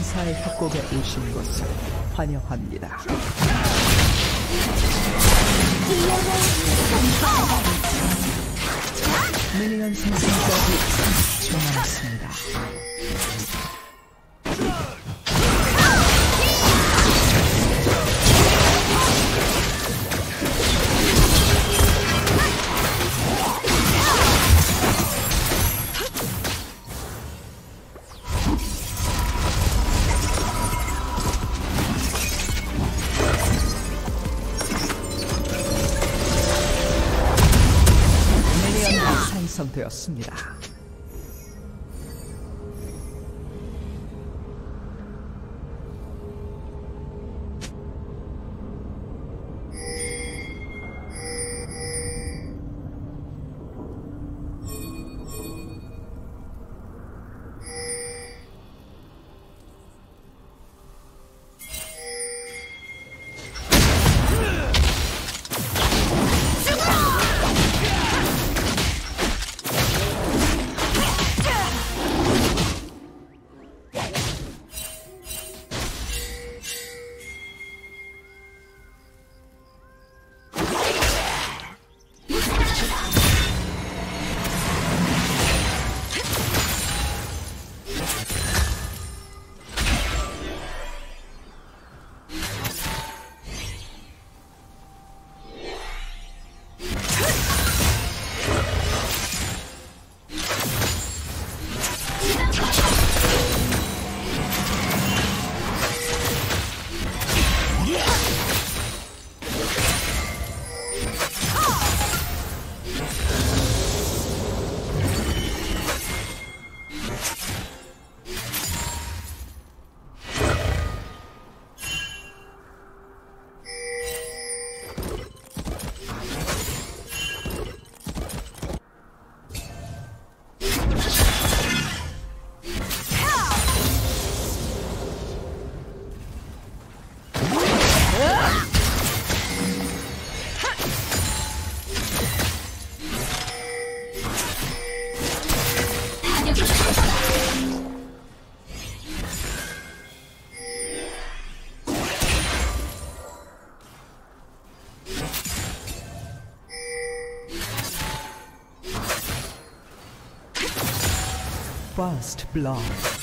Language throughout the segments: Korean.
환사의 협곡에 오신 것을 환영합니다. 미니언 생성까지 30초 남았습니다. First blood.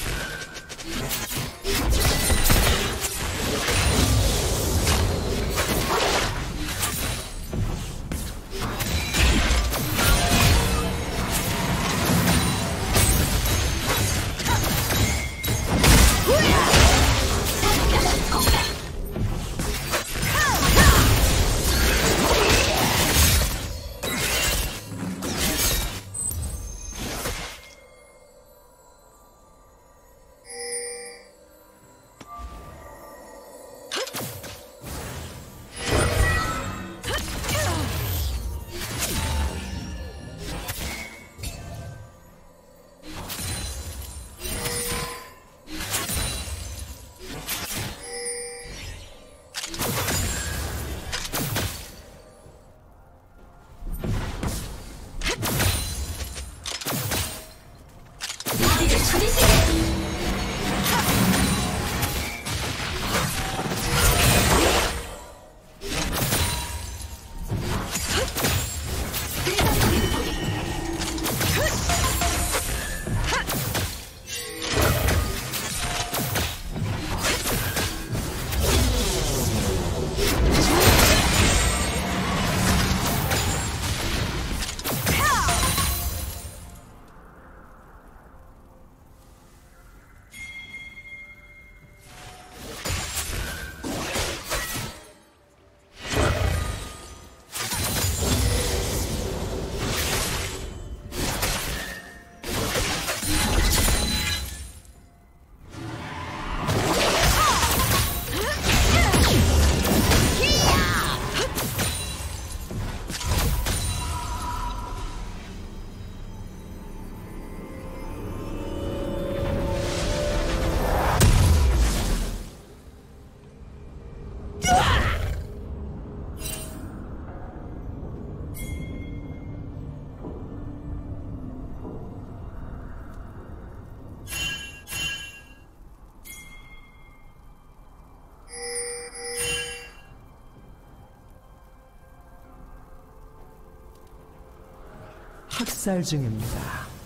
학살 중입니다.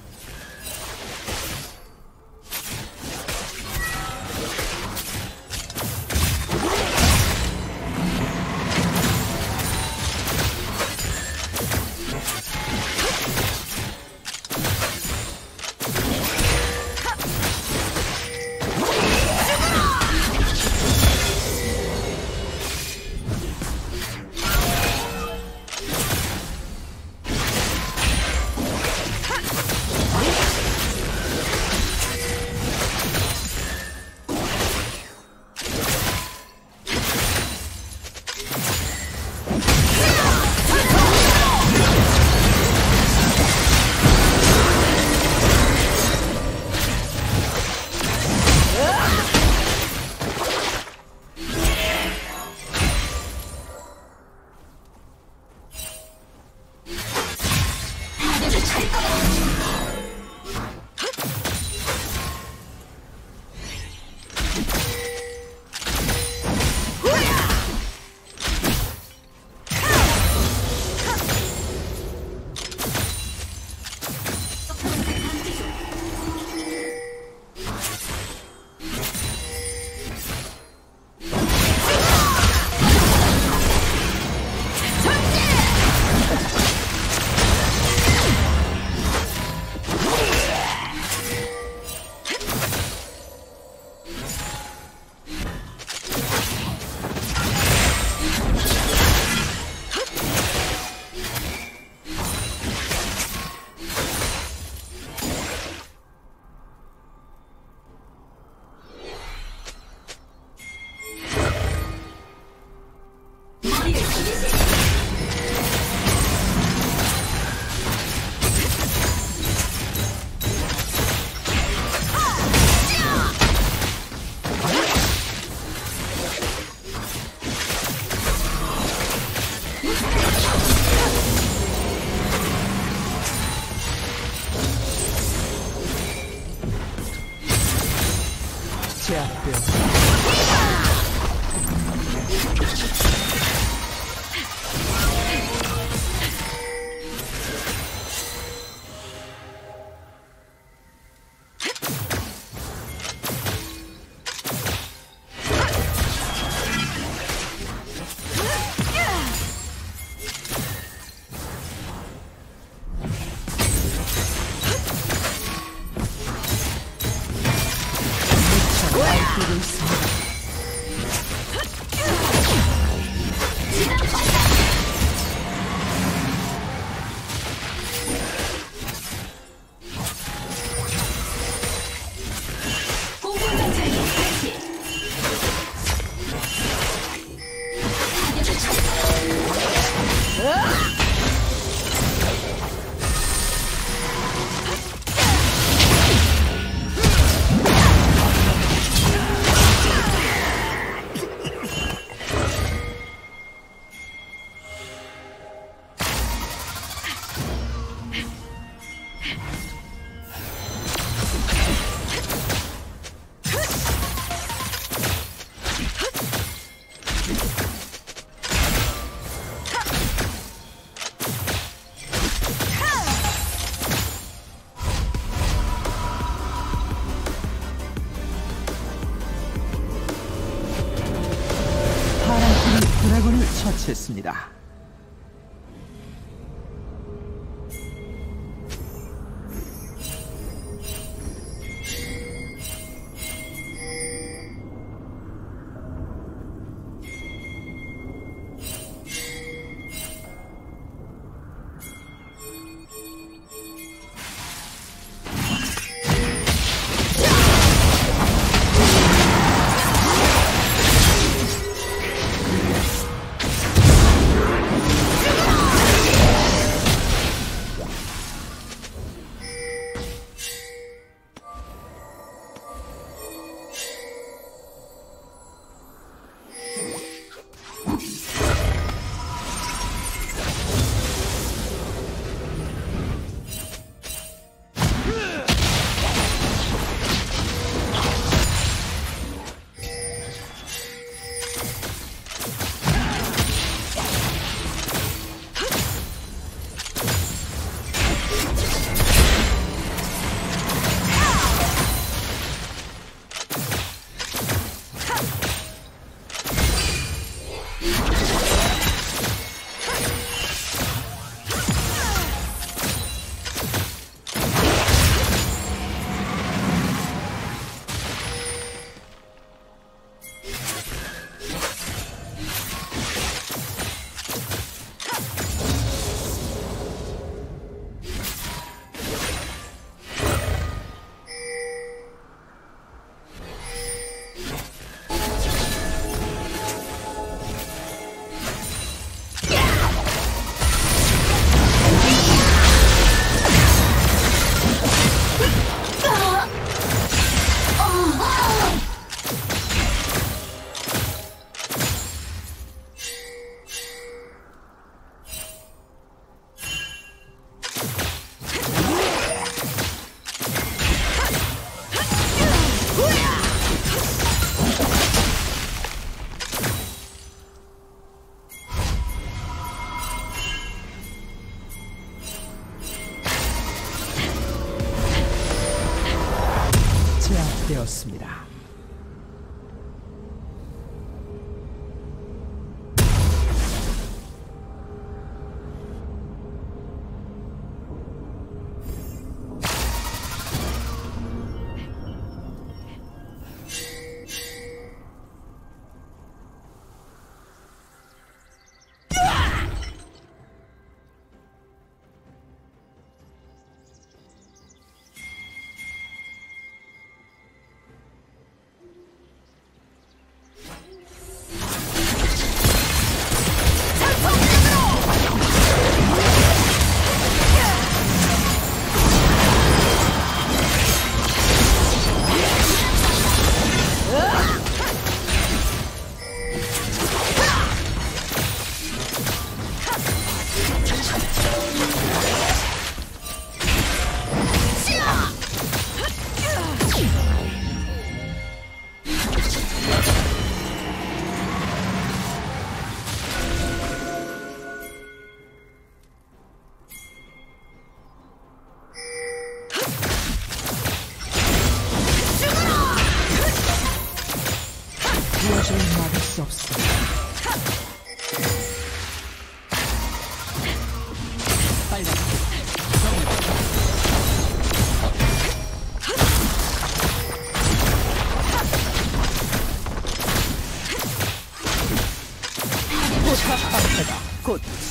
드래곤을 처치했습니다.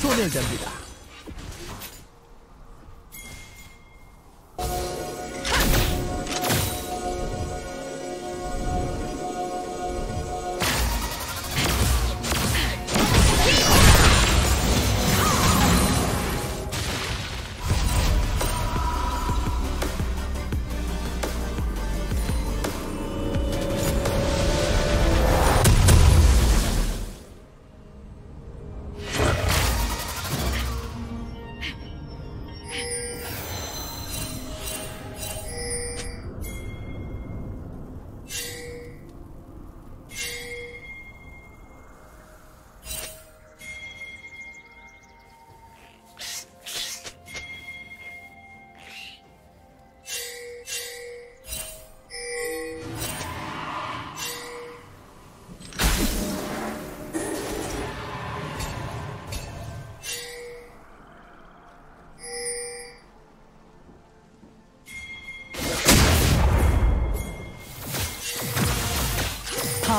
做那个整体的。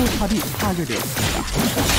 팀의 포탑이 파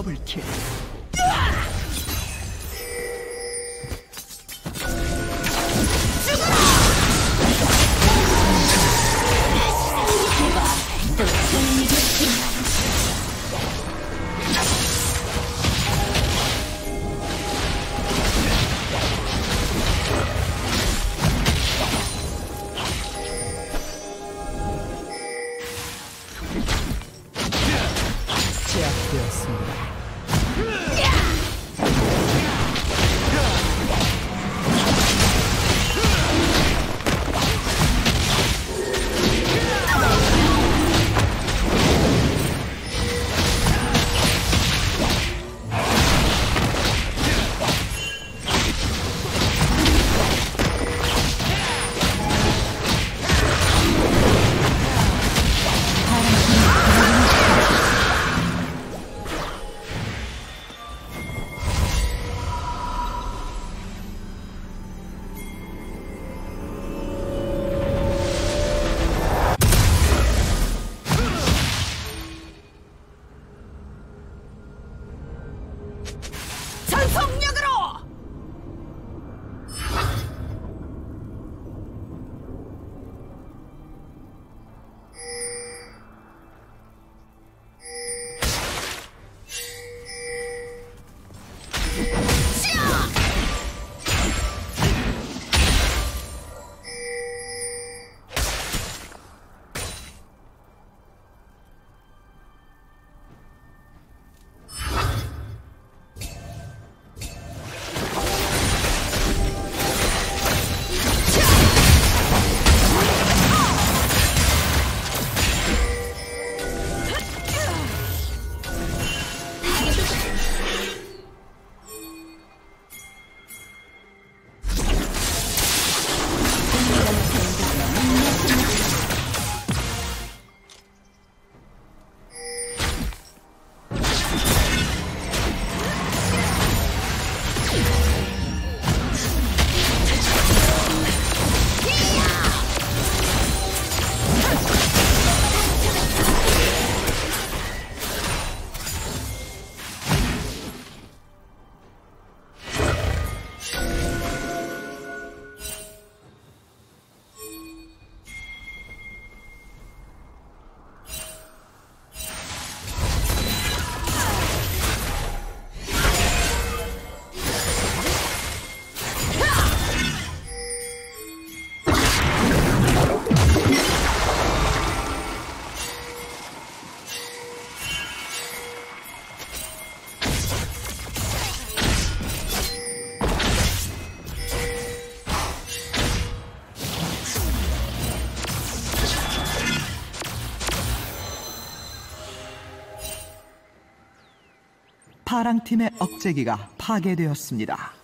더블킬. 파랑 팀의 억제기가 파괴되었습니다.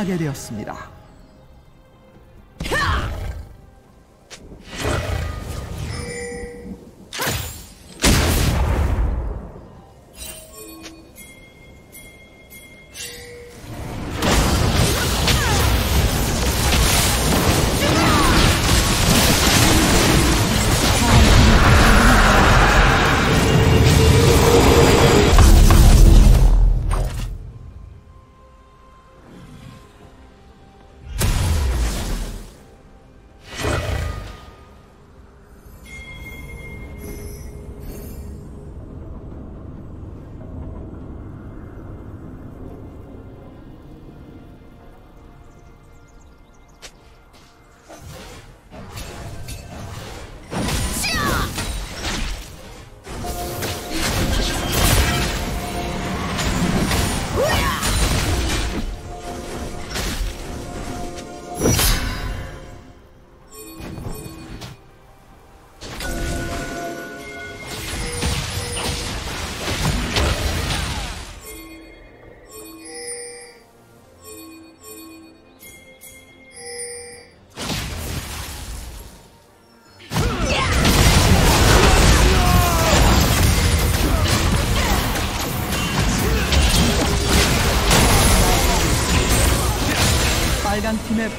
억제기가 파괴되었습니다.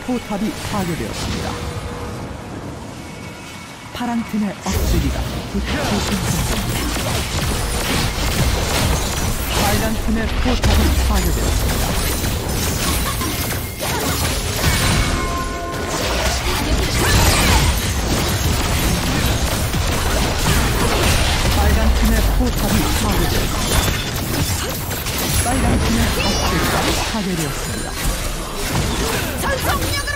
포탑이 파괴되었습니다. 파랑 팀의 억제기가 파랑팀의 포탑이 파괴되었습니다. 빨간 팀의 포탑이 파괴되었습니다. 빨간 팀의 억제기가 파괴되었습니다. Come on,